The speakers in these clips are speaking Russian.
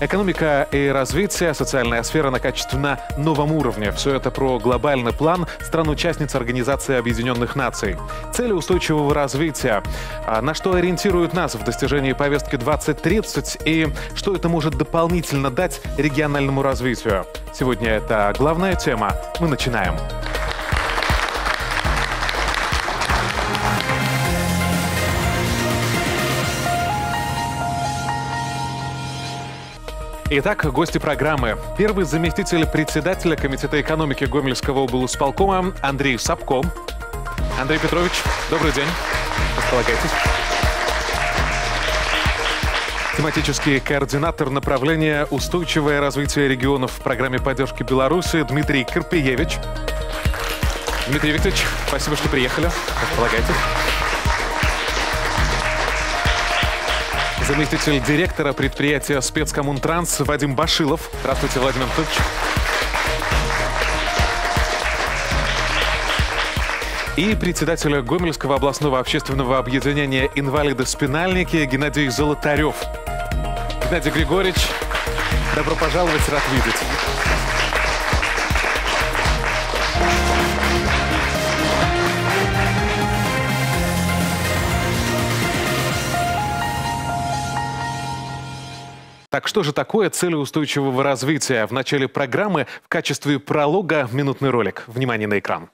Экономика и развитие, социальная сфера на качественно новом уровне. Все это про глобальный план стран-участниц Организации Объединенных Наций. Цели устойчивого развития. А на что ориентируют нас в достижении повестки 2030 и что это может дополнительно дать региональному развитию. Сегодня это главная тема. Мы начинаем. Итак, гости программы. Первый заместитель председателя Комитета экономики Гомельского облсполкома Андрей Сапко. Андрей Петрович, добрый день. Располагайтесь. Тематический координатор направления «Устойчивое развитие регионов» в программе поддержки Беларуси Дмитрий Карпиевич. Дмитрий Викторович, спасибо, что приехали. Располагайтесь. Заместитель директора предприятия «Спецкоммунтранс» Вадим Башилов. Здравствуйте, Владимир Анатольевич. И председателя Гомельского областного общественного объединения «Инвалиды-спинальники» Геннадий Золотарев. Геннадий Григорьевич, добро пожаловать, рад видеть. Что же такое цели устойчивого развития? В начале программы в качестве пролога минутный ролик. Внимание на экран.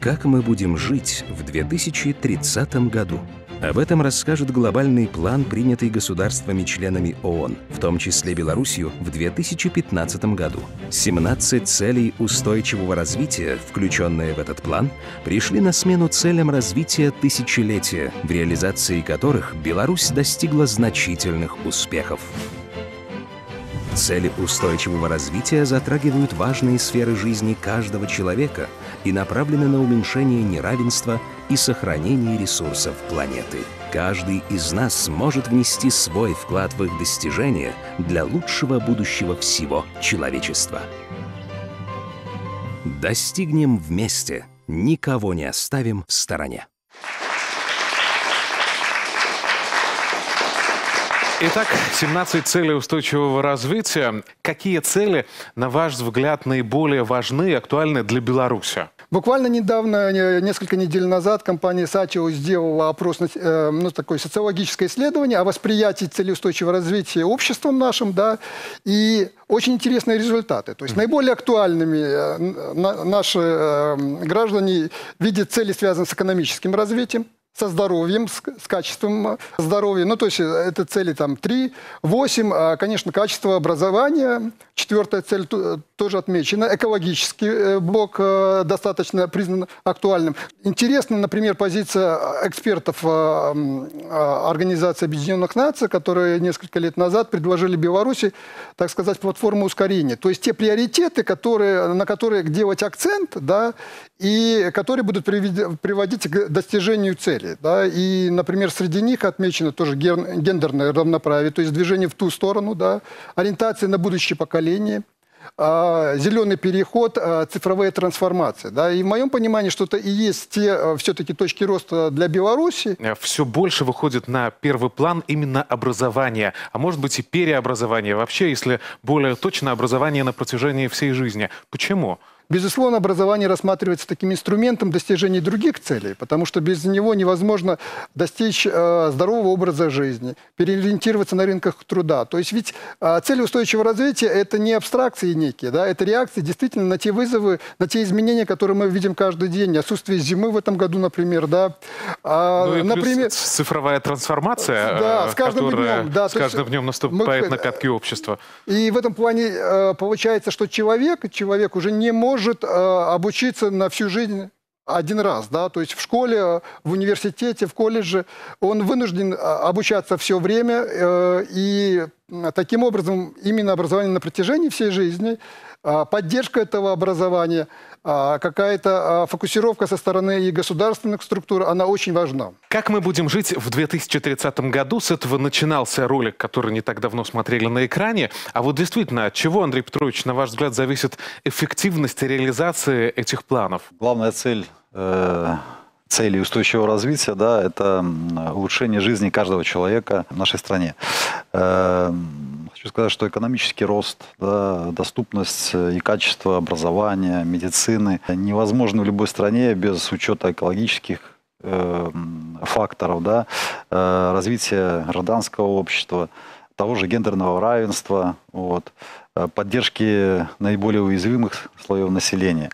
Как мы будем жить в 2030 году? Об этом расскажет глобальный план, принятый государствами-членами ООН, в том числе Белоруссию, в 2015 году. 17 целей устойчивого развития, включенные в этот план, пришли на смену целям развития тысячелетия, в реализации которых Беларусь достигла значительных успехов. Цели устойчивого развития затрагивают важные сферы жизни каждого человека и направлены на уменьшение неравенства и сохранение ресурсов планеты. Каждый из нас может внести свой вклад в их достижение для лучшего будущего всего человечества. Достигнем вместе, никого не оставим в стороне. Итак, 17 целей устойчивого развития. Какие цели, на ваш взгляд, наиболее важны и актуальны для Беларуси? Буквально недавно, несколько недель назад, компания Сачио сделала опрос, э, ну, такое социологическое исследование о восприятии цели устойчивого развития обществом нашим, да, и очень интересные результаты. То есть наиболее актуальными э, наши э, граждане видят цели, связанные с экономическим развитием, со здоровьем, с, с качеством здоровья. Ну, то есть э, это цели там 3, 8, а, конечно, качество образования. Четвертая цель тоже отмечена. Экологический э, блок э, достаточно признан актуальным. Интересна, например, позиция экспертов Организации Объединенных Наций, которые несколько лет назад предложили Беларуси, так сказать, платформу ускорения. То есть те приоритеты, которые, на которые делать акцент, да, и которые будут приводить к достижению цели. Да? И, например, среди них отмечено тоже гендерное равноправие, то есть движение в ту сторону, да? ориентация на будущее поколение, а, зеленый переход, а, цифровая трансформация. Да? И в моем понимании, что это и есть те а, все-таки точки роста для Беларуси. Э, Все больше выходит на первый план именно образование, а может быть и переобразование. Вообще, если более точно, образование на протяжении всей жизни. Почему? Безусловно, образование рассматривается таким инструментом достижения других целей, потому что без него невозможно достичь э, здорового образа жизни, переориентироваться на рынках труда. То есть ведь э, цели устойчивого развития – это не абстракции некие, да, это реакции действительно на те вызовы, на те изменения, которые мы видим каждый день. Отсутствие зимы в этом году, например, да. А, ну и например, цифровая трансформация, да, э, с каждым которая днем, да, с каждым днем наступает мы, на пятки общества. И в этом плане э, получается, что человек, человек уже не может может э, обучиться на всю жизнь один раз, да, то есть в школе, в университете, в колледже. Он вынужден э, обучаться все время, э, и таким образом именно образование на протяжении всей жизни, поддержка этого образования – а, какая-то а, фокусировка со стороны и государственных структур, она очень важна. Как мы будем жить в 2030 году? С этого начинался ролик, который не так давно смотрели на экране. А вот действительно, от чего, Андрей Петрович, на ваш взгляд, зависит эффективность реализации этих планов? Главная цель э, целей устойчивого развития, да, это улучшение жизни каждого человека в нашей стране. Эм, хочу сказать, что экономический рост, да, доступность и качество образования, медицины невозможно в любой стране без учета экологических эм, факторов, да, э, развития гражданского общества, того же гендерного равенства, вот, э, поддержки наиболее уязвимых слоев населения.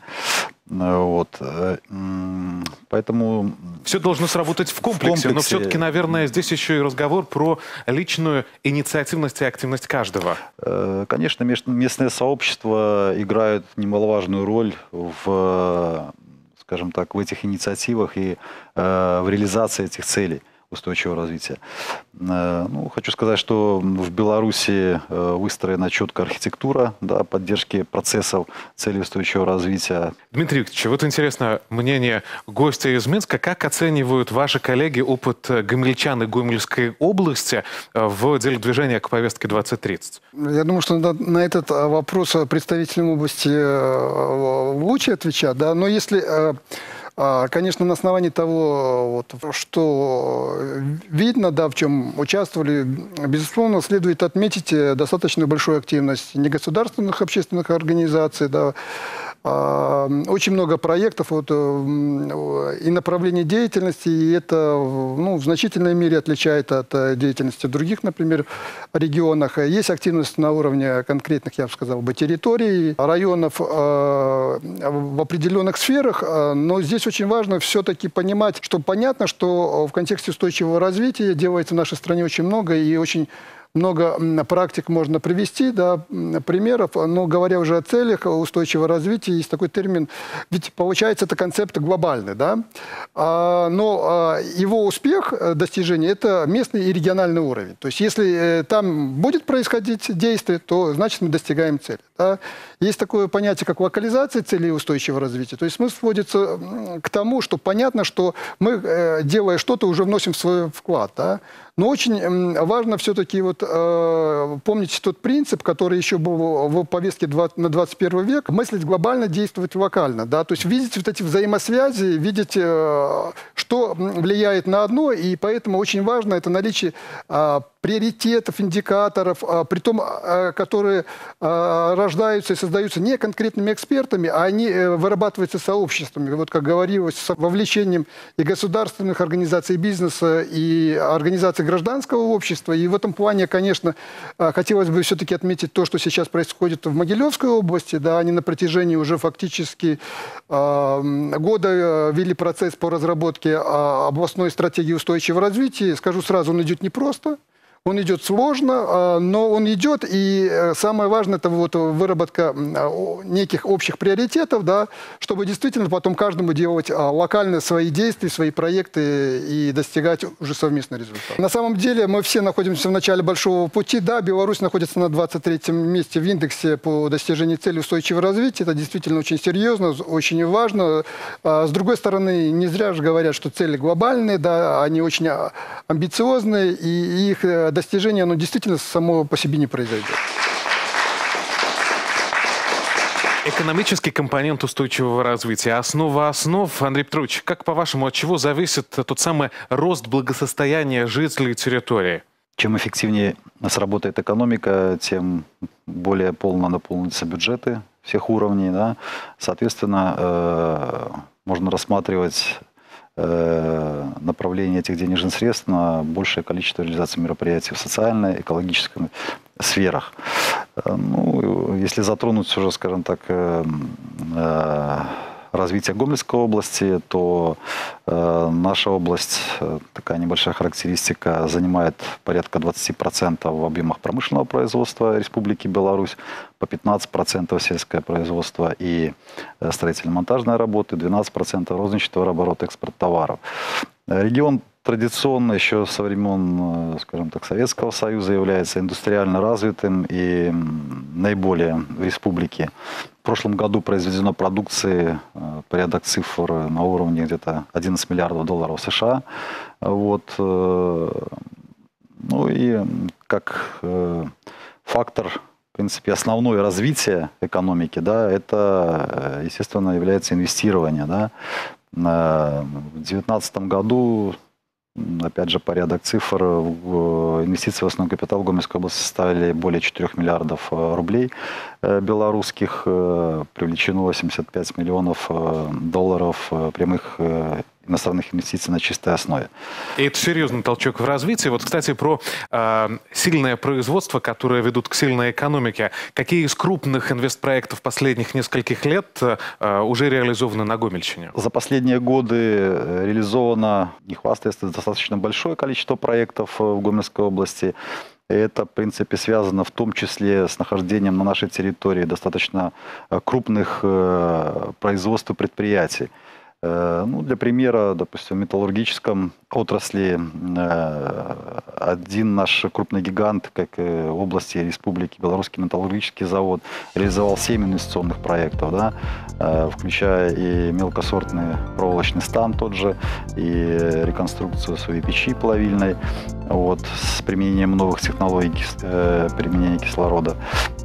Вот. Э, поэтому... Все должно сработать в комплексе, в комплексе, но все-таки, наверное, здесь еще и разговор про личную инициативность и активность каждого. Э, конечно, местные сообщества играют немаловажную роль в, скажем так, в этих инициативах и э, в реализации этих целей устойчивого развития. Э, ну, хочу сказать, что в Беларуси э, выстроена четкая архитектура да, поддержки процессов целей устойчивого развития. Дмитрий Викторович, вот интересно мнение гостя из Минска. Как оценивают ваши коллеги опыт гомельчан и Гомельской области э, в деле движения к повестке 2030? Я думаю, что на этот вопрос представителям области лучше отвечать. Да? Но если конечно, на основании того, вот, что видно, да, в чем участвовали, безусловно, следует отметить э, достаточно большую активность негосударственных общественных организаций, да, а, очень много проектов вот, э, и направлений деятельности, и это ну, в значительной мере отличает от э, деятельности других, например, регионах. Есть активность на уровне конкретных, я бы сказал, бы, территорий, районов э, в определенных сферах, но здесь очень важно все-таки понимать, что понятно, что в контексте устойчивого развития делается в нашей стране очень много и очень много практик можно привести, да, примеров, но говоря уже о целях устойчивого развития, есть такой термин, ведь получается это концепт глобальный, да, а, но а, его успех э, достижения – это местный и региональный уровень. То есть если э, там будет происходить действие, то значит мы достигаем цели. Да. Есть такое понятие, как локализация целей устойчивого развития. То есть смысл сводится к тому, что понятно, что мы, э, делая что-то, уже вносим свой вклад. Да? Но очень важно все-таки вот, э, помнить тот принцип, который еще был в повестке 20, на 21 век, мыслить глобально, действовать локально. Да? То есть видеть вот эти взаимосвязи, видеть, э, что влияет на одно, и поэтому очень важно это наличие э, приоритетов, индикаторов, э, при том, э, которые рождаются и создаются не конкретными экспертами, а они э, вырабатываются сообществами. Вот как говорилось, с вовлечением и государственных организаций бизнеса, и организаций гражданского общества. И в этом плане, конечно, а, хотелось бы все-таки отметить то, что сейчас происходит в Могилевской области. Да, они на протяжении уже фактически э, года э, вели процесс по разработке а, областной стратегии устойчивого развития. Скажу сразу, он идет непросто. Он идет сложно, а, но он идет, и э, самое важное – это вот выработка а, неких общих приоритетов, да, чтобы действительно потом каждому делать а, локально свои действия, свои проекты и достигать уже совместный результат. На самом деле мы все находимся в начале большого пути. Да, Беларусь находится на 23 месте в индексе по достижению цели устойчивого развития. Это действительно очень серьезно, очень важно. С другой стороны, не зря же говорят, что цели глобальные, да, они очень амбициозные, и их э, достижение, оно действительно само по себе не произойдет. Экономический компонент устойчивого развития. Основа основ. Андрей Петрович, как по-вашему, от чего зависит тот самый рост благосостояния жителей территории? Чем эффективнее сработает экономика, тем более полно наполнятся бюджеты всех уровней. Да? Соответственно, э, можно рассматривать направление этих денежных средств на большее количество реализации мероприятий в социальной, экологической сферах. Э, ну, если затронуть уже, скажем так, э, развития Гомельской области, то э, наша область, э, такая небольшая характеристика, занимает порядка 20% в объемах промышленного производства Республики Беларусь, по 15% сельское производство и э, строительно-монтажные работы, 12% розничного оборота экспорт товаров. Регион традиционно еще со времен, э, скажем так, Советского Союза является индустриально развитым и наиболее в республике. В прошлом году произведено продукции э, порядок цифр на уровне где-то 11 миллиардов долларов США. Вот. Э, ну и как фактор в принципе, основное развитие экономики, да, это, естественно, является инвестирование, да, В 2019 году Опять же, порядок цифр. Инвестиции в основной капитал Гомельской области составили более 4 миллиардов рублей белорусских. Привлечено 85 миллионов долларов прямых иностранных инвестиций на чистой основе. И это серьезный толчок в развитии. Вот, кстати, про э, сильное производство, которое ведут к сильной экономике. Какие из крупных инвестпроектов последних нескольких лет э, уже реализованы на Гомельщине? За последние годы э, реализовано, не хвастаясь, достаточно большое количество проектов э, в Гомельской области. Это, в принципе, связано в том числе с нахождением на нашей территории достаточно э, крупных производств и предприятий. Э, ну, для примера, допустим, в металлургическом отрасли э, один наш крупный гигант, как в области республики, Белорусский металлургический завод, реализовал 7 инвестиционных проектов, да, э, включая и мелкосортный проволочный стан тот же, и реконструкцию своей печи плавильной, вот, с применением новых технологий применения кислорода.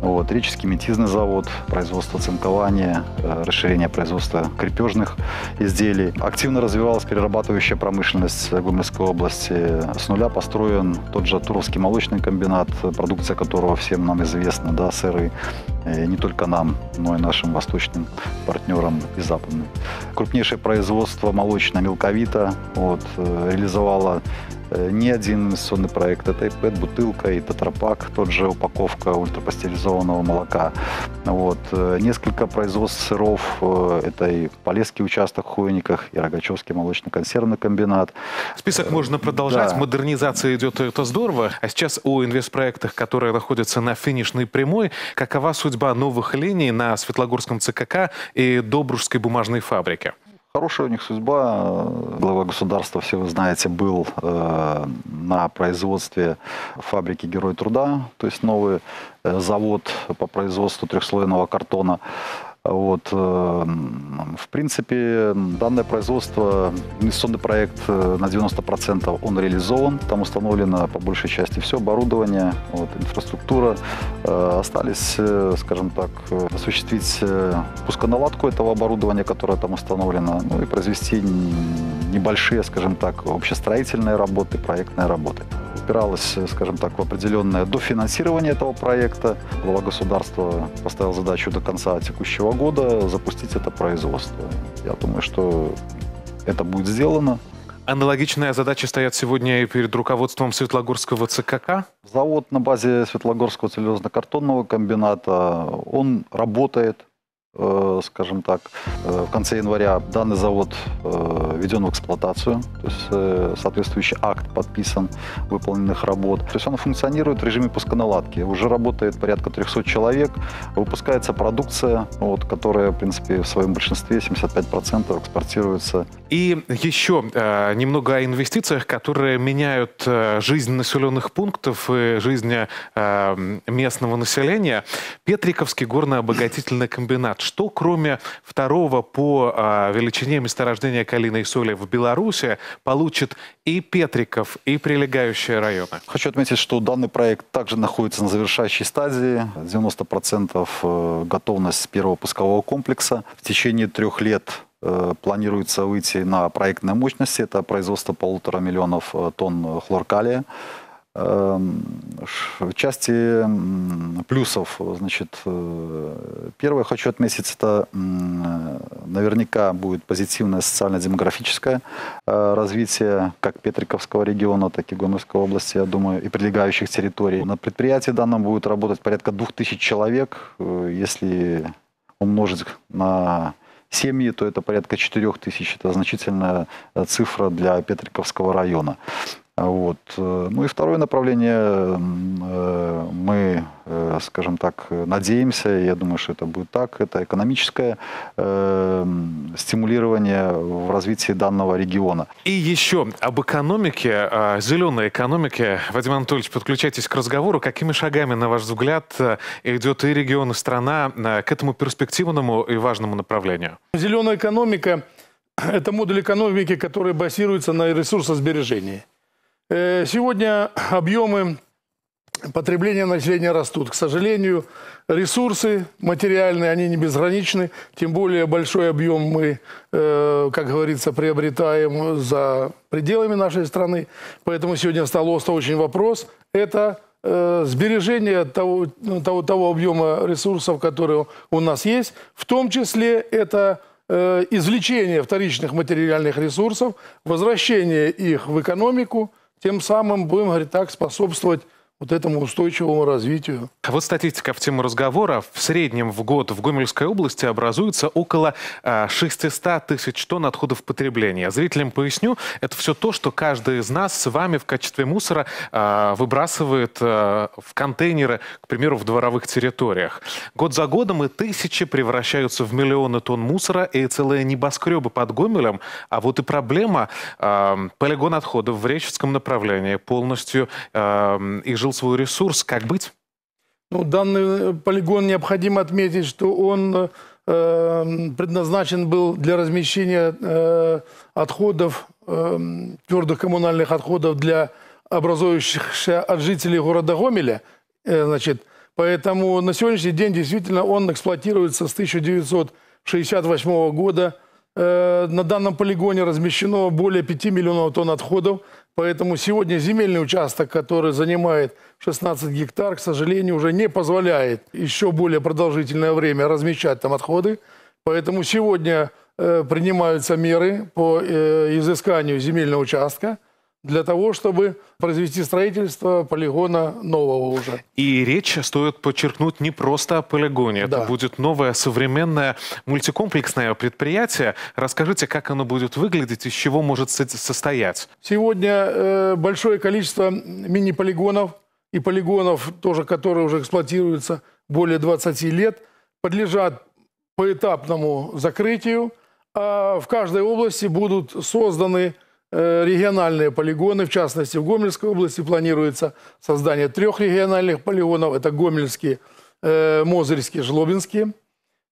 Вот, Реческий метизный завод, производство цинкования, расширение производства крепежных изделий. Активно развивалась перерабатывающая промышленность Гомельской области. С нуля построен тот же Туровский молочный комбинат, продукция которого всем нам известна, да, сыры, и не только нам, но и нашим восточным партнерам и западным. Крупнейшее производство молочное мелковито вот, э, реализовало Э, не один инвестиционный проект. Это и ПЭТ-бутылка, и тетрапак, тот же упаковка ультрапастеризованного молока. Вот. Э, несколько производств сыров. Э, это и Полесский участок в Хуйниках, и Рогачевский молочно-консервный комбинат. Список можно продолжать. Да. Модернизация идет, это здорово. А сейчас о инвестпроектах, которые находятся на финишной прямой. Какова судьба новых линий на Светлогорском ЦКК и Добружской бумажной фабрике? Хорошая у них судьба. Глава государства, все вы знаете, был э, на производстве фабрики Герой труда, то есть новый э, завод по производству трехслойного картона. Вот, э, в принципе, данное производство, инвестиционный проект э, на 90% он реализован. Там установлено по большей части все оборудование, вот, инфраструктура. Э, остались, скажем так, осуществить пусконаладку этого оборудования, которое там установлено, ну и произвести небольшие, скажем так, общестроительные работы, проектные работы упиралась, скажем так, в определенное дофинансирование этого проекта. Глава государства поставил задачу до конца текущего года запустить это производство. Я думаю, что это будет сделано. Аналогичная задача стоят сегодня и перед руководством Светлогорского ЦКК? Завод на базе Светлогорского целлюлозно-картонного комбината, он работает, скажем так, э, в конце января данный завод э, введен в эксплуатацию, то есть соответствующий акт подписан выполненных работ. То есть он функционирует в режиме пусконаладки. Уже работает порядка 300 человек, выпускается продукция, вот, которая, в принципе, в своем большинстве, 75% экспортируется. И еще э, немного о инвестициях, которые меняют э, жизнь населенных пунктов и жизнь э, местного населения. Петриковский горно-обогатительный комбинат что кроме второго по а, величине месторождения калийной соли в Беларуси получит и Петриков, и прилегающие районы? Хочу отметить, что данный проект также находится на завершающей стадии. 90% э, готовность первого пускового комплекса. В течение трех лет э, планируется выйти на проектные мощности. Это производство полутора миллионов э, тонн хлоркалия. Эм, в части плюсов, значит, э, первое хочу отметить, это наверняка будет позитивное социально-демографическое э, развитие как Петриковского региона, так и Гомельской области, я думаю, и прилегающих территорий. На предприятии данном будет работать порядка 2000 человек. Э, если умножить на семьи, то это порядка 4000. Это значительная цифра для Петриковского района. Вот. Э, ну и второе направление, э, мы, э, скажем так, надеемся, я думаю, что это будет так, это экономическое стимулирование в развитии данного региона. И еще об экономике, зеленой экономике. Вадим Анатольевич, подключайтесь к разговору. Какими шагами, на ваш взгляд, идет и регион, и страна к этому перспективному и важному направлению? Зеленая экономика – это модуль экономики, который базируется на ресурсосбережении. Э, сегодня объемы потребление населения растут. К сожалению, ресурсы материальные, они не безграничны. Тем более большой объем мы, э, как говорится, приобретаем за пределами нашей страны. Поэтому сегодня стал остро очень вопрос. Это э, сбережение того, ну, того, того объема ресурсов, которые у нас есть. В том числе это извлечение вторичных материальных ресурсов, возвращение их в экономику, тем самым, будем говорить так, способствовать вот этому устойчивому развитию. А вот статистика в тему разговора. В среднем в год в Гомельской области образуется около 600 а, тысяч тонн отходов потребления. Зрителям поясню, это все то, что каждый из нас с вами в качестве мусора а, выбрасывает а, в контейнеры, к примеру, в дворовых территориях. Год за годом и тысячи превращаются в миллионы тонн мусора и целые небоскребы под Гомелем. А вот и проблема полигон отходов в Реческом направлении полностью изжил заложил свой ресурс. Как быть? Ну, данный полигон необходимо отметить, что он э, предназначен был для размещения э, отходов, э, твердых коммунальных отходов для образующихся от жителей города Гомеля. Э, значит, поэтому на сегодняшний день действительно он эксплуатируется с 1968 года. Э, на данном полигоне размещено более 5 миллионов тонн отходов. Поэтому сегодня земельный участок, который занимает 16 гектар, к сожалению, уже не позволяет еще более продолжительное время размещать там отходы. Поэтому сегодня э, принимаются меры по э, изысканию земельного участка – для того, чтобы произвести строительство полигона нового уже. И речь, стоит подчеркнуть, не просто о полигоне. Да. Это будет новое современное мультикомплексное предприятие. Расскажите, как оно будет выглядеть, из чего может состоять? Сегодня э, большое количество мини-полигонов и полигонов, тоже, которые уже эксплуатируются более 20 лет, подлежат поэтапному закрытию. А в каждой области будут созданы региональные полигоны, в частности, в Гомельской области планируется создание трех региональных полигонов. Это Гомельский, э, Мозырский, Жлобинский.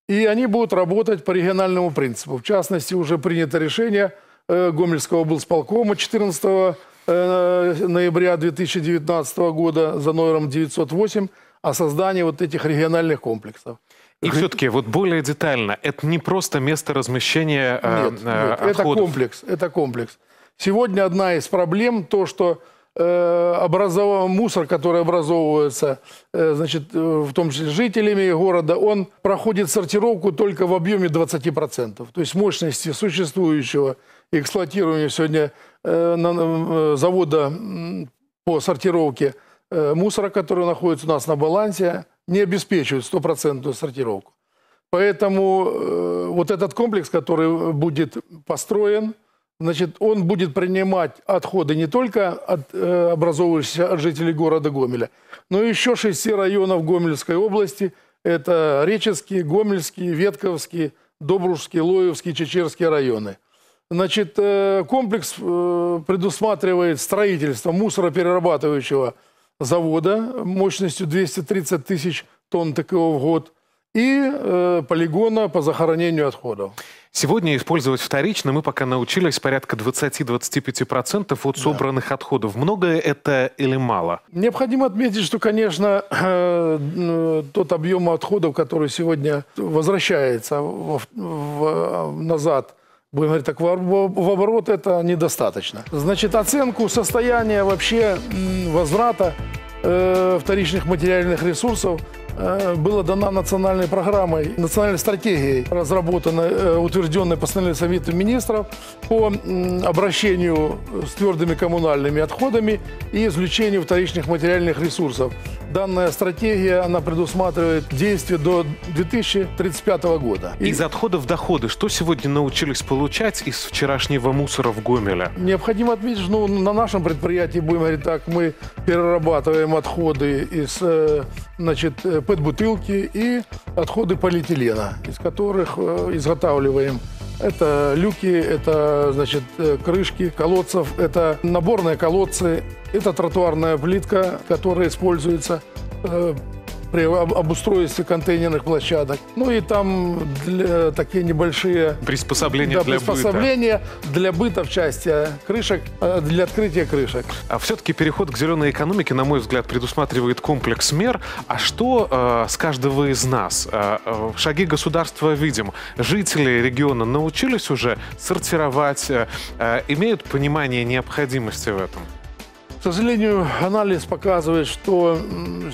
И они будут работать по региональному принципу. В частности, уже принято решение э, Гомельского облсполкома 14 ноября 2019 года за номером 908 о создании вот этих региональных комплексов. И все-таки вот более детально, это не просто место размещения нет, э, нет, это комплекс, это комплекс. Сегодня одна из проблем то, что э, образов... мусор, который образовывается, э, значит, э, в том числе жителями города, он проходит сортировку только в объеме 20%. То есть мощности существующего эксплуатирования сегодня завода по сортировке мусора, который находится у нас на балансе, не обеспечивает стопроцентную сортировку. Поэтому вот этот комплекс, который будет построен – значит, он будет принимать отходы не только от э, образовывающихся от жителей города Гомеля, но еще шести районов Гомельской области. Это Реческие, Гомельские, Ветковские, Добружские, Лоевские, Чечерские районы. Значит, э, комплекс э, предусматривает строительство мусороперерабатывающего завода мощностью 230 тысяч тонн ТКО в год и э, полигона по захоронению отходов. Сегодня использовать вторично мы пока научились порядка 20-25% от собранных да. отходов. Многое это или мало? Необходимо отметить, что, конечно, э, тот объем отходов, который сегодня возвращается в, в, назад, будем говорить так, в, в оборот, это недостаточно. Значит, оценку состояния вообще возврата э, вторичных материальных ресурсов Была дана национальной программой, национальной стратегией, разработанной, утвержденной постановлением Совета Министров по обращению с твердыми коммунальными отходами и извлечению вторичных материальных ресурсов. Данная стратегия, она предусматривает действие до 2035 года. Из отходов доходы, что сегодня научились получать из вчерашнего мусора в Гомеле? Необходимо отметить, что ну, на нашем предприятии, будем говорить так, мы перерабатываем отходы из значит, пэт-бутылки и отходы полиэтилена, из которых э, изготавливаем. Это люки, это, значит, э, крышки колодцев, это наборные колодцы, это тротуарная плитка, которая используется э, при обустройстве контейнерных площадок. Ну и там для, такие небольшие приспособления, да, для, приспособления быта. для быта в части крышек, э, для открытия крышек. А все-таки переход к зеленой экономике, на мой взгляд, предусматривает комплекс мер. А что э, с каждого из нас? Э, э, шаги государства видим. Жители региона научились уже сортировать, э, э, имеют понимание необходимости в этом? К сожалению, анализ показывает, что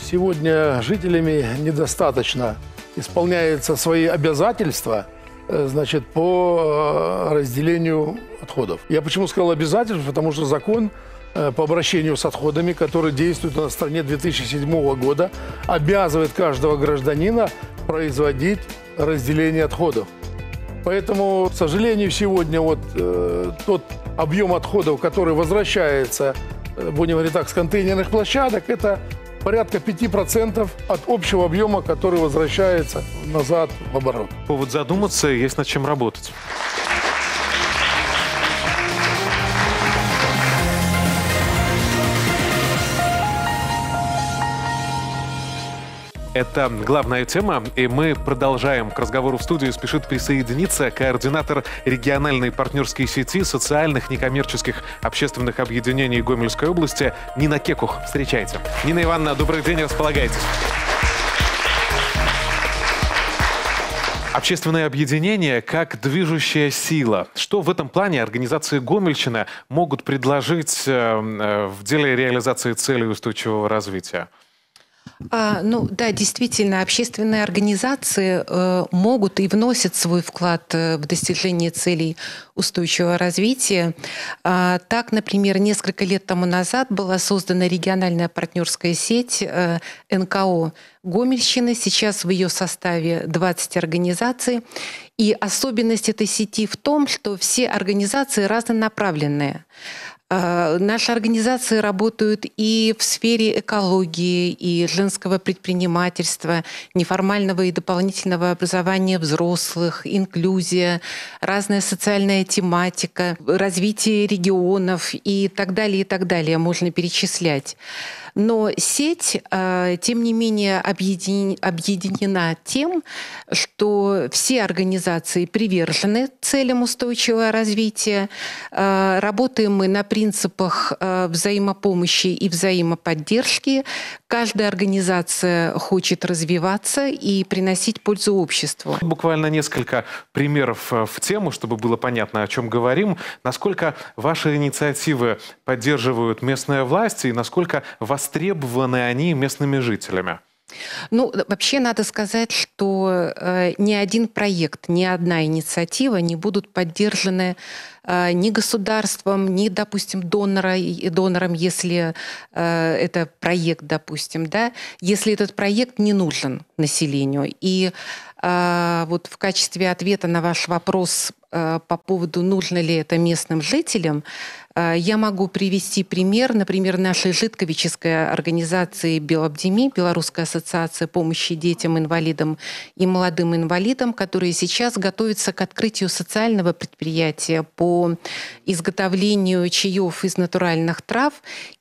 сегодня жителями недостаточно исполняются свои обязательства э, значит, по э, разделению отходов. Я почему сказал обязательства? Потому что закон э, по обращению с отходами, который действует на стране 2007 года, обязывает каждого гражданина производить разделение отходов. Поэтому, к сожалению, сегодня вот э, тот объем отходов, который возвращается будем говорить так, с контейнерных площадок, это порядка 5% от общего объема, который возвращается назад в оборот. Повод задуматься, есть над чем работать. Это главная тема, и мы продолжаем. К разговору в студию спешит присоединиться координатор региональной партнерской сети социальных некоммерческих общественных объединений Гомельской области Нина Кекух. Встречайте. Нина Ивановна, добрый день, располагайтесь. Общественное объединение как движущая сила. Что в этом плане организации Гомельщина могут предложить э, э, в деле реализации целей устойчивого развития? А, ну да, действительно, общественные организации э, могут и вносят свой вклад э, в достижение целей устойчивого развития. А, так, например, несколько лет тому назад была создана региональная партнерская сеть э, НКО Гомельщины. Сейчас в ее составе 20 организаций. И особенность этой сети в том, что все организации разнонаправленные. А, наши организации работают и в сфере экологии, и женского предпринимательства, неформального и дополнительного образования взрослых, инклюзия, разная социальная тематика, развитие регионов и так далее, и так далее можно перечислять. Но сеть, а, тем не менее, объединена тем, что все организации привержены целям устойчивого развития. А, работаем мы на принципах а, взаимопомощи и взаимоподдержки. Каждая организация хочет развиваться и приносить пользу обществу. Буквально несколько примеров э, в тему, чтобы было понятно, о чем говорим. Насколько ваши инициативы поддерживают местные власти и насколько востребованы они местными жителями? Ну, вообще надо сказать, что э, ни один проект, ни одна инициатива не будут поддержаны э, ни государством, ни, допустим, донора, донором, если э, это проект, допустим, да, если этот проект не нужен населению. И э, вот в качестве ответа на ваш вопрос э, по поводу, нужно ли это местным жителям, а, я могу привести пример, например, нашей жидковической организации «Биообдеми», Белорусская ассоциация помощи детям-инвалидам и молодым инвалидам, которые сейчас готовятся к открытию социального предприятия по изготовлению чаев из натуральных трав.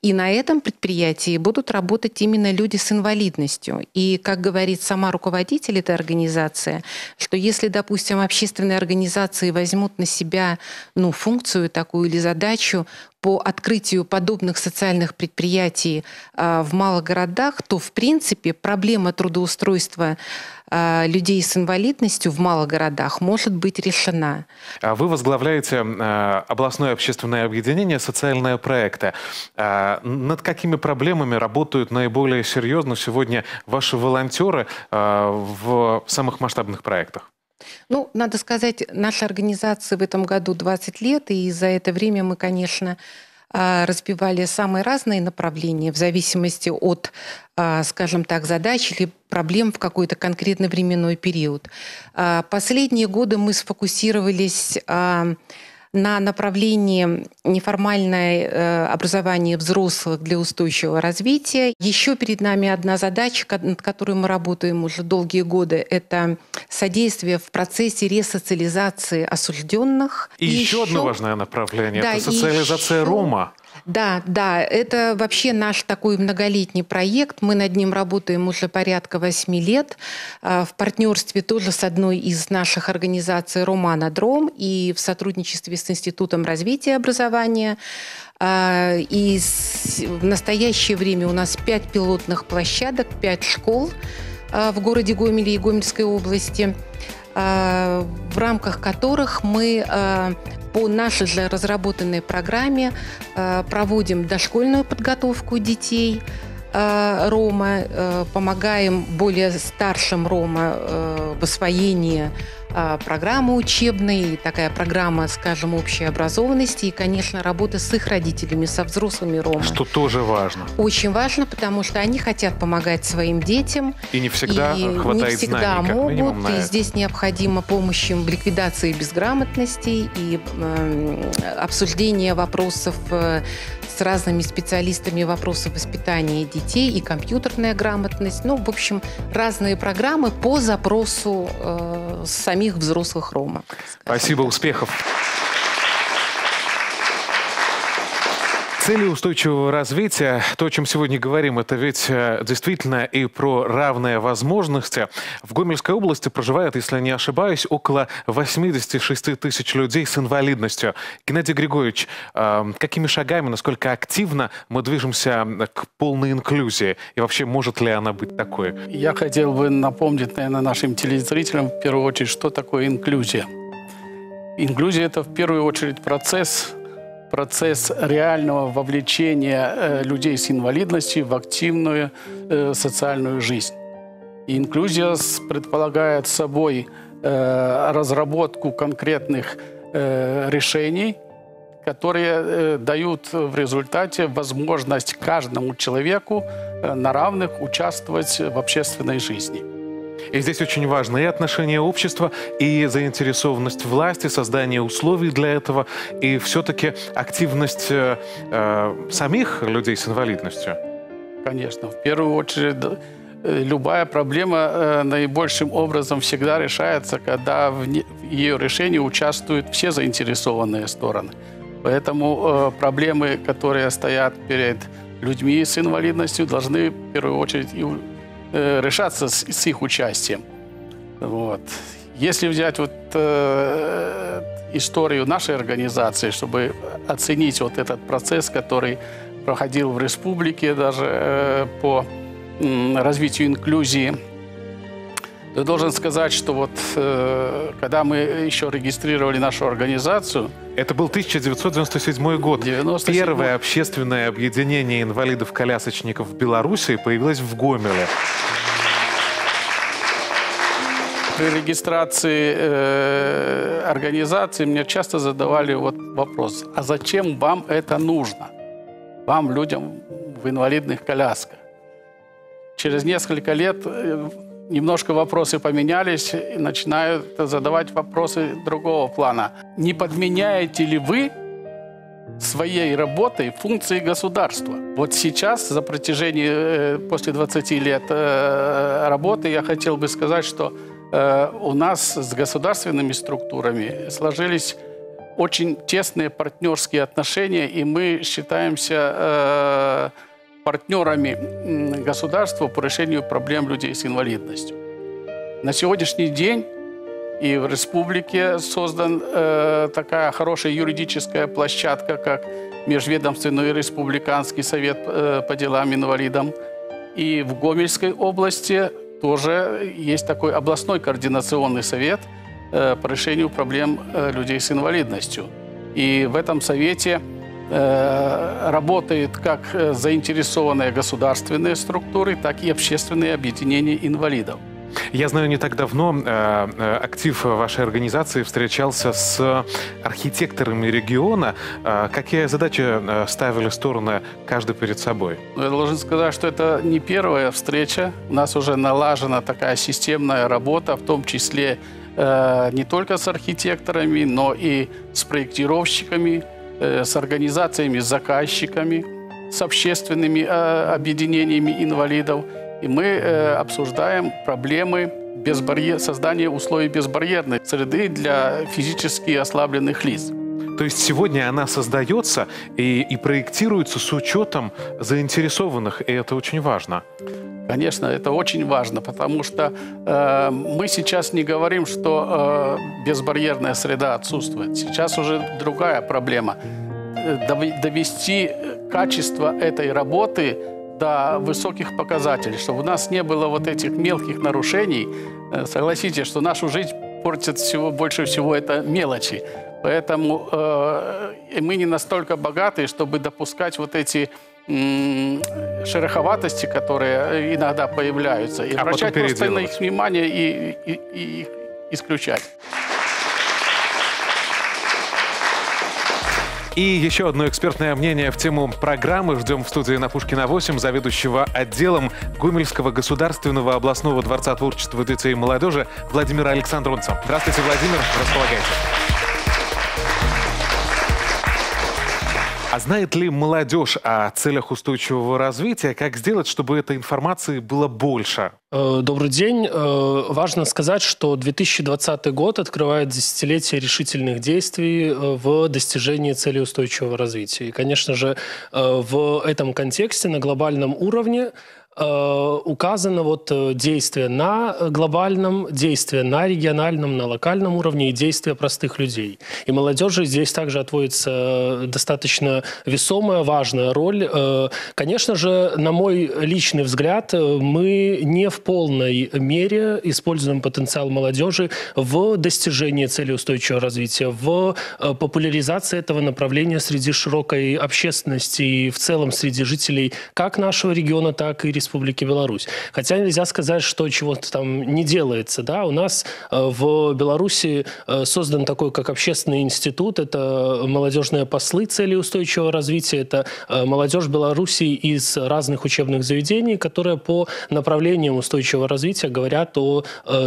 И на этом предприятии будут работать именно люди с инвалидностью. И, как говорит сама руководитель этой организации, что если, допустим, общественные организации возьмут на себя ну, функцию такую или задачу по открытию подобных социальных предприятий а, в малых городах, то, в принципе, проблема трудоустройства а, людей с инвалидностью в малых городах может быть решена. А вы возглавляете областное общественное объединение «Социальные проекты». Над какими проблемами работают наиболее серьезно сегодня ваши волонтеры в самых масштабных проектах? Ну, надо сказать, наша организация в этом году 20 лет, и за это время мы, конечно, а, разбивали самые разные направления в зависимости от, а, скажем так, задач или проблем в какой-то конкретный временной период. А, последние годы мы сфокусировались на направлении неформальное э, образование взрослых для устойчивого развития. Еще перед нами одна задача, над которой мы работаем уже долгие годы, это содействие в процессе ресоциализации осужденных. И, и еще, еще одно важное направление да, – это социализация еще... Рома. Да, да, это вообще наш такой многолетний проект. Мы над ним работаем уже порядка восьми лет а, в партнерстве тоже с одной из наших организаций «Романа Дром» и в сотрудничестве с Институтом развития образования. А, и в настоящее время у нас пять пилотных площадок, пять школ а, в городе Гомеле и Гомельской области в рамках которых мы по нашей же разработанной программе э, проводим дошкольную подготовку детей э, Рома, э, помогаем более старшим Рома в освоении а, программа учебная, такая программа, скажем, общей образованности и, конечно, работа с их родителями, со взрослыми ромами. Что тоже важно. Очень важно, потому что они хотят помогать своим детям. И не всегда и хватает не всегда знаний, могут. И здесь необходима помощь им в ликвидации безграмотности и э, обсуждение вопросов э, с разными специалистами вопросов воспитания детей и компьютерная грамотность. Ну, в общем, разные программы по запросу э, самих взрослых Рома. Спасибо, успехов. Цели устойчивого развития, то, о чем сегодня говорим, это ведь э, действительно и про равные возможности. В Гомельской области проживает, если не ошибаюсь, около 86 тысяч людей с инвалидностью. Геннадий Григорьевич, э, какими шагами, насколько активно мы движемся к полной инклюзии? И вообще, может ли она быть такой? Я хотел бы напомнить, наверное, нашим телезрителям, в первую очередь, что такое инклюзия. Инклюзия – это в первую очередь процесс процесс реального вовлечения э, людей с инвалидностью в активную э, социальную жизнь. И инклюзия предполагает собой э, разработку конкретных решений, которые дают в результате возможность каждому человеку на равных участвовать в общественной жизни. И здесь очень важно и отношение общества, и заинтересованность власти, создание условий для этого, и все-таки активность э, э, самих людей с инвалидностью. Конечно. В первую очередь, э, любая проблема э, наибольшим образом всегда решается, когда в, не, в ее решении участвуют все заинтересованные стороны. Поэтому э, проблемы, которые стоят перед людьми с инвалидностью, должны в первую очередь и э, решаться с, с их участием. Вот. Если взять вот э, историю нашей организации, чтобы оценить вот этот процесс, который проходил в республике даже э, по э, развитию инклюзии, я должен сказать, что вот э, когда мы еще регистрировали нашу организацию... Это был 1997 год. 97 Первое общественное объединение инвалидов-колясочников в Беларуси появилось в Гомеле. При регистрации э, организации мне часто задавали вот вопрос, а зачем вам это нужно? Вам, людям в инвалидных колясках. Через несколько лет э, немножко вопросы поменялись и начинают задавать вопросы другого плана. Не подменяете ли вы своей работой функции государства. Вот сейчас, за протяжении, э, после 20 лет э, работы, я хотел бы сказать, что э, у нас с государственными структурами сложились очень тесные партнерские отношения, и мы считаемся партнерами государства по решению проблем людей с инвалидностью. На сегодняшний день и в республике создан э, такая хорошая юридическая площадка, как Межведомственный республиканский совет э, по делам инвалидам. И в Гомельской области тоже есть такой областной координационный совет э, по решению проблем э, людей с инвалидностью. И в этом совете работают как э, заинтересованные государственные структуры, так и общественные объединения инвалидов. Я знаю, не так давно э, э, актив вашей организации встречался с архитекторами региона. Э, какие задачи э, ставили стороны каждый перед собой? Ну, я должен сказать, что это не первая встреча. У нас уже налажена такая системная работа, в том числе э, не только с архитекторами, но и с проектировщиками, э, с организациями, с заказчиками, с общественными э, объединениями инвалидов – и мы э, обсуждаем проблемы безбарьер... создания условий безбарьерной среды для физически ослабленных лиц. То есть сегодня она создается и, и проектируется с учетом заинтересованных, и это очень важно. Конечно, это очень важно, потому что э, мы сейчас не говорим, что э, безбарьерная среда отсутствует. Сейчас уже другая проблема. Э, довести качество этой работы до высоких показателей, чтобы у нас не было вот этих мелких нарушений. Э, согласитесь, что нашу жизнь портит всего, больше всего это мелочи. Поэтому э, мы не настолько богаты, чтобы допускать вот эти шероховатости, которые иногда появляются, и а обращать просто на их внимание и, и, и их исключать. И еще одно экспертное мнение в тему программы ждем в студии на Пушкина 8 заведующего отделом Гомельского государственного областного дворца творчества детей и молодежи Владимира Александровца. Здравствуйте, Владимир, располагайте. А знает ли молодежь о целях устойчивого развития? Как сделать, чтобы этой информации было больше? Э, добрый день. Э, важно сказать, что 2020 год открывает десятилетие решительных действий э, в достижении цели устойчивого развития. И, конечно же, в этом контексте на глобальном уровне указано вот э, действие на глобальном, действие на региональном, на локальном уровне и действия простых людей. И молодежи здесь также отводится э, достаточно весомая, важная роль. Конечно же, на мой личный взгляд, мы не в полной мере используем потенциал молодежи в достижении цели устойчивого развития, в популяризации этого направления среди широкой общественности и в целом среди жителей как нашего региона, так и республики Республики Беларусь. Хотя нельзя сказать, что чего-то там не делается. Да? У нас э, в Беларуси э, создан такой, как общественный институт. Это молодежные послы цели устойчивого развития. Это э, молодежь Беларуси из разных учебных заведений, которые по направлениям устойчивого развития говорят о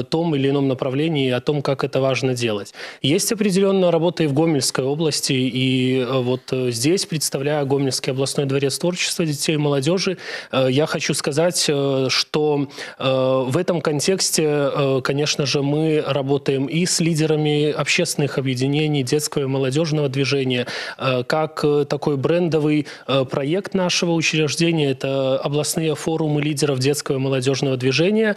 том или ином направлении о том, как это важно делать. Есть определенная работа и в Гомельской области, и вот здесь, представляя Гомельский областной дворец творчества детей и молодежи, я хочу сказать, сказать, э, что э, в этом контексте, э, конечно же, мы работаем и с лидерами общественных объединений, детского и молодежного движения, как такой брендовый проект нашего учреждения. Это областные форумы лидеров детского и молодежного движения,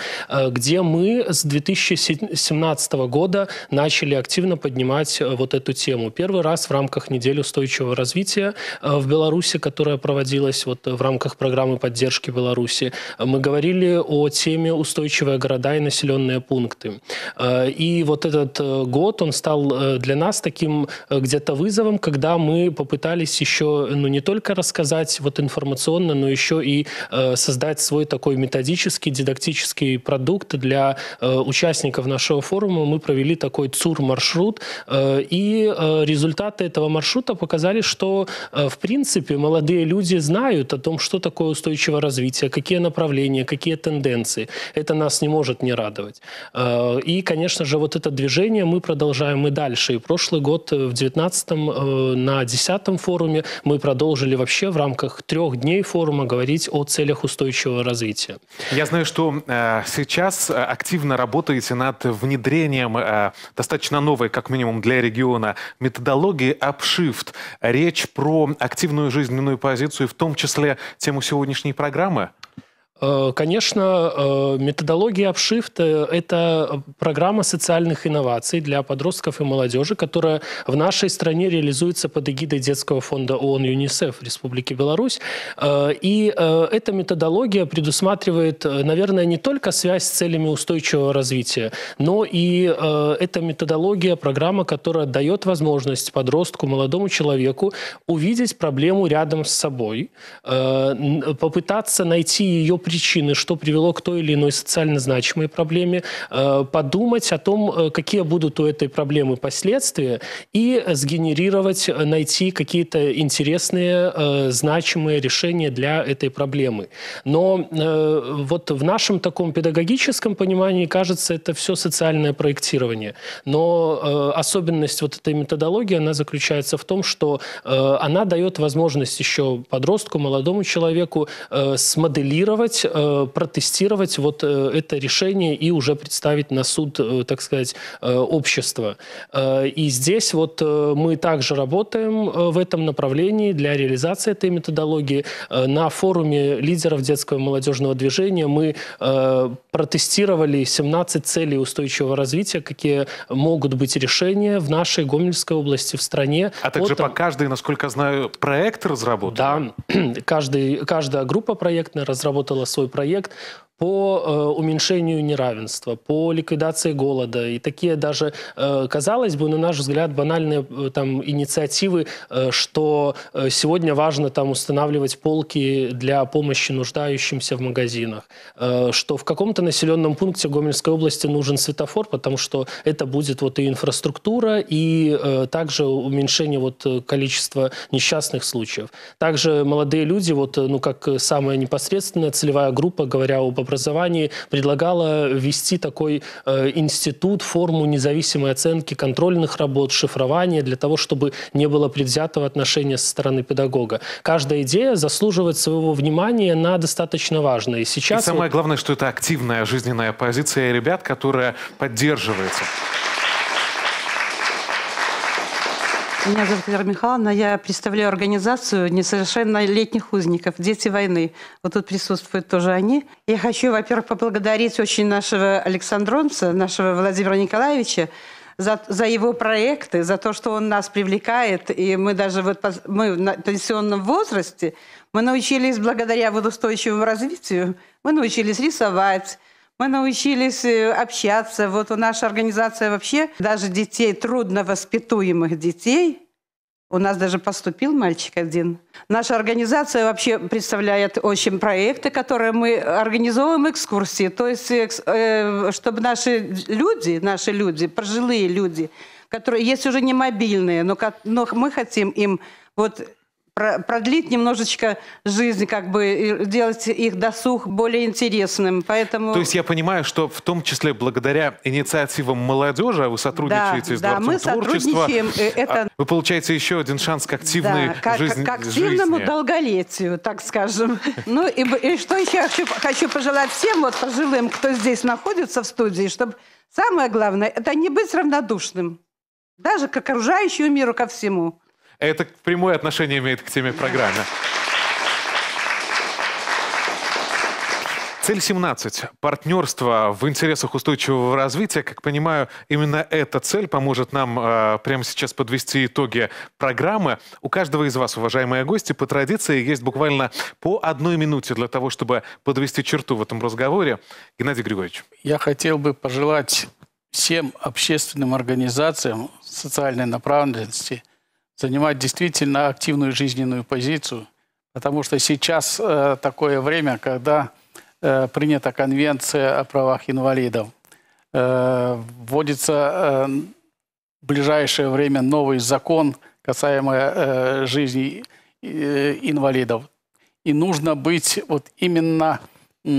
где мы с 2017 года начали активно поднимать вот эту тему. Первый раз в рамках недели устойчивого развития в Беларуси, которая проводилась вот в рамках программы поддержки Беларуси мы говорили о теме устойчивые города и населенные пункты. Э, и вот этот э, год, он стал э, для нас таким где-то вызовом, когда мы попытались еще, ну, не только рассказать вот информационно, но еще и создать свой такой методический, дидактический продукт для участников нашего форума. Мы провели такой ЦУР-маршрут, и результаты этого маршрута показали, что, в принципе, молодые люди знают о том, что такое устойчивое развитие, какие направления, какие тенденции. Это нас не может не радовать. Э, и, конечно же, вот это движение мы продолжаем и дальше. И прошлый год э, в 19-м э, на 10-м форуме мы продолжили вообще в рамках трех дней форума говорить о целях устойчивого развития. Я знаю, что сейчас активно работаете над внедрением достаточно новой, как минимум для региона, методологии Upshift. Речь про активную жизненную позицию, в том числе тему сегодняшней программы? Э, конечно, э, методология э, – это программа социальных инноваций для подростков и молодежи, которая в нашей стране реализуется под эгидой детского фонда ООН ЮНИСЕФ Республики Беларусь. И эта методология предусматривает, наверное, не только связь с целями устойчивого развития, но и эта методология, программа, которая дает возможность подростку, молодому человеку увидеть проблему рядом с собой, попытаться найти ее причины, что привело к той или иной социально значимой проблеме, э, подумать о том, э, какие будут у этой проблемы последствия, и сгенерировать, э, найти какие-то интересные, значимые решения для этой проблемы. Но вот в нашем таком педагогическом понимании, кажется, это все социальное проектирование. Но особенность вот этой методологии, она заключается в том, что она дает возможность еще подростку, молодому человеку смоделировать попробовать э, протестировать вот э, это решение и уже представить на суд, э, так сказать, общества. И здесь вот мы также работаем в этом направлении для реализации этой методологии. На форуме лидеров детского и молодежного движения мы протестировали 17 целей устойчивого развития, какие могут быть решения в нашей Гомельской области, в стране. А также вот, по каждой, насколько знаю, проект разработан? Да, каждый, каждая группа проектная разработала свой проект по э, уменьшению неравенства, по ликвидации голода. И такие даже, э, казалось бы, на наш взгляд, банальные э, там, инициативы, что сегодня важно там, устанавливать полки для помощи нуждающимся в магазинах, что в каком-то населенном пункте Гомельской области нужен светофор, потому что это будет вот и инфраструктура, и также уменьшение вот, количества несчастных случаев. Также молодые люди, вот, ну, как самая непосредственная целевая группа, говоря об образовании предлагала ввести такой э, институт, форму независимой оценки контрольных работ, шифрования, для того, чтобы не было предвзятого отношения со стороны педагога. Каждая идея заслуживает своего внимания, она достаточно важна. И сейчас... И самое вот... главное, что это активная жизненная позиция ребят, которая поддерживается. Меня зовут Вера Михайловна. Я представляю организацию несовершеннолетних узников «Дети войны». Вот тут присутствуют тоже они. Я хочу, во-первых, поблагодарить очень нашего Александронца, нашего Владимира Николаевича, за, за его проекты, за то, что он нас привлекает. И мы даже вот, мы в пенсионном возрасте, мы научились благодаря водоустойчивому развитию, мы научились рисовать, мы научились э, общаться. Вот у наша организация вообще даже детей, трудновоспитуемых детей, у нас даже поступил мальчик один. Наша организация вообще представляет очень проекты, которые мы организовываем экскурсии. То есть, э, чтобы наши люди, наши люди, пожилые люди, которые есть уже не мобильные, но, но мы хотим им вот продлить немножечко жизнь, как бы делать их досуг более интересным. Поэтому... То есть я понимаю, что в том числе благодаря инициативам молодежи, а вы сотрудничаете да, с да, Дворцом мы сотрудничаем. Э, это... Вы получаете еще один шанс к активной да, жизни. К активному жизни. долголетию, так скажем. Ну и, и что еще хочу, хочу пожелать всем вот пожилым, кто здесь находится в студии, чтобы самое главное, это не быть равнодушным. Даже к окружающему миру, ко всему. Это прямое отношение имеет к теме программы. Цель 17. Партнерство в интересах устойчивого развития. Как понимаю, именно эта цель поможет нам э, прямо сейчас подвести итоги программы. У каждого из вас, уважаемые гости, по традиции есть буквально по одной минуте для того, чтобы подвести черту в этом разговоре. Геннадий Григорьевич. Я хотел бы пожелать всем общественным организациям социальной направленности занимать действительно активную жизненную позицию, потому что сейчас э, такое время, когда э, принята конвенция о правах инвалидов, э, вводится э, в ближайшее время новый закон, касаемо э, жизни э, инвалидов. И нужно быть вот именно э,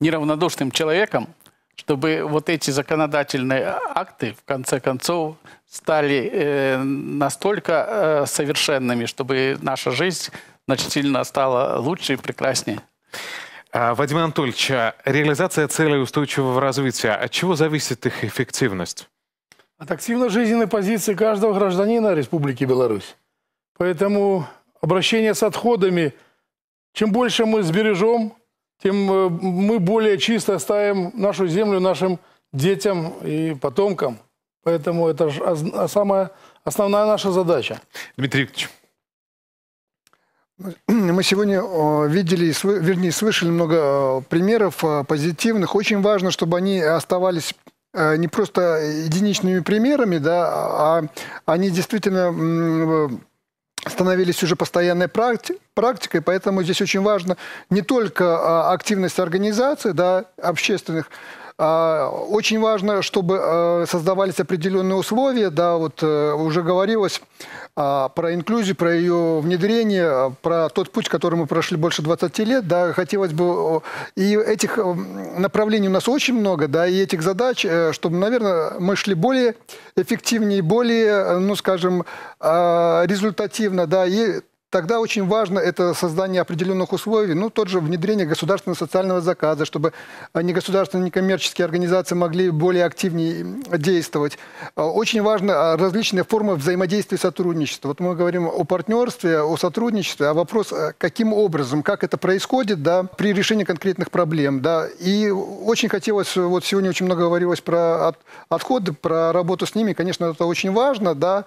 неравнодушным человеком, чтобы вот эти законодательные акты, в конце концов, стали э, настолько э, совершенными, чтобы наша жизнь значительно стала лучше и прекраснее. А, Вадим Анатольевич, а реализация целей устойчивого развития, от чего зависит их эффективность? От активной жизненной позиции каждого гражданина Республики Беларусь. Поэтому обращение с отходами, чем больше мы сбережем, тем э, мы более чисто оставим нашу землю нашим детям и потомкам. Поэтому это же самая основная наша задача. Дмитрий Викторович. Мы сегодня видели, вернее, слышали много примеров позитивных. Очень важно, чтобы они оставались не просто единичными примерами, да, а они действительно становились уже постоянной практикой, поэтому здесь очень важно не только активность организаций да, общественных, а, очень важно, чтобы э, создавались определенные условия. Да, вот э, уже говорилось а, про инклюзию, про ее внедрение, про тот путь, который мы прошли больше 20 лет. Да, хотелось бы... И этих э, направлений у нас очень много, да, и этих задач, чтобы, наверное, мы шли более эффективнее, более, ну, скажем, результативно, да, и тогда очень важно это создание определенных условий, ну, тот же внедрение государственного социального заказа, чтобы негосударственные, некоммерческие организации могли более активнее действовать. Очень важно различные формы взаимодействия и сотрудничества. Вот мы говорим о партнерстве, о сотрудничестве, а вопрос, каким образом, как это происходит, да, при решении конкретных проблем, да. И очень хотелось, вот сегодня очень много говорилось про от, отходы, про работу с ними, конечно, это очень важно, да,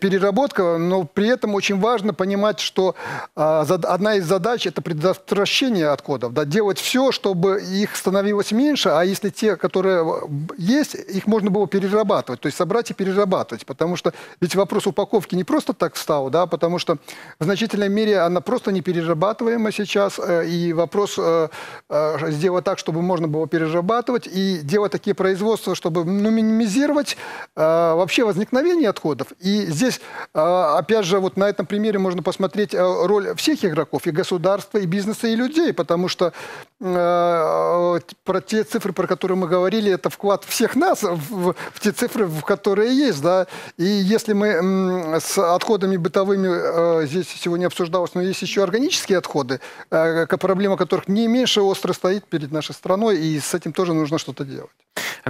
переработка, но при этом очень важно понимать, что а, одна из задач – это предотвращение отходов. Да, делать все, чтобы их становилось меньше, а если те, которые есть, их можно было перерабатывать, то есть собрать и перерабатывать. Потому что ведь вопрос упаковки не просто так встал, да, потому что в значительной мере она просто не перерабатываема сейчас, э, и вопрос э, сделать так, чтобы можно было перерабатывать, и делать такие производства, чтобы ну, минимизировать вообще возникновение отходов, и здесь, а, опять же, вот на этом примере можно посмотреть а, роль всех игроков, и государства, и бизнеса, и людей, потому что а, про те цифры, про которые мы говорили, это вклад всех нас в, в те цифры, в которые есть, да, и если мы с отходами бытовыми, здесь сегодня обсуждалось, но есть еще органические отходы, проблема которых не меньше остро стоит перед нашей страной, и с этим тоже нужно что-то делать.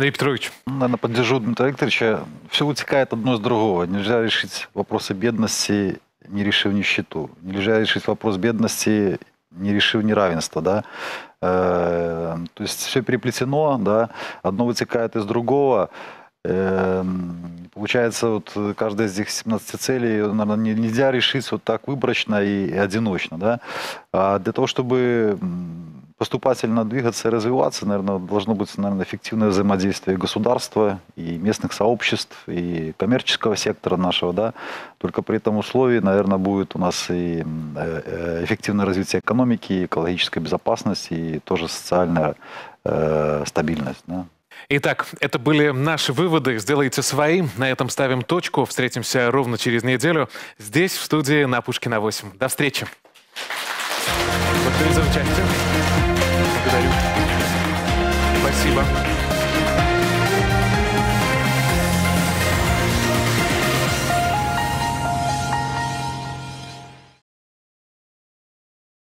Андрей Петрович. Наверное, поддержу Дмитрия Викторовича. Все вытекает одно из другого. Нельзя решить вопросы бедности, не решив нищету. Нельзя решить вопрос бедности, не решив неравенства, да. Э, то есть все переплетено, да, одно вытекает из другого. Э, получается, вот каждая из этих 17 целей, наверное, нельзя решить вот так выборочно и одиночно, да. А для того, чтобы поступательно двигаться и развиваться, наверное, должно быть, наверное, эффективное взаимодействие государства и местных сообществ, и коммерческого сектора нашего, да. Только при этом условии, наверное, будет у нас и э, эффективное развитие экономики, экологическая безопасность и тоже социальная э, стабильность, да. Итак, это были наши выводы. Сделайте свои. На этом ставим точку. Встретимся ровно через неделю здесь, в студии на Пушкина 8. До встречи. Благодарю за участие. Благодарю. Спасибо.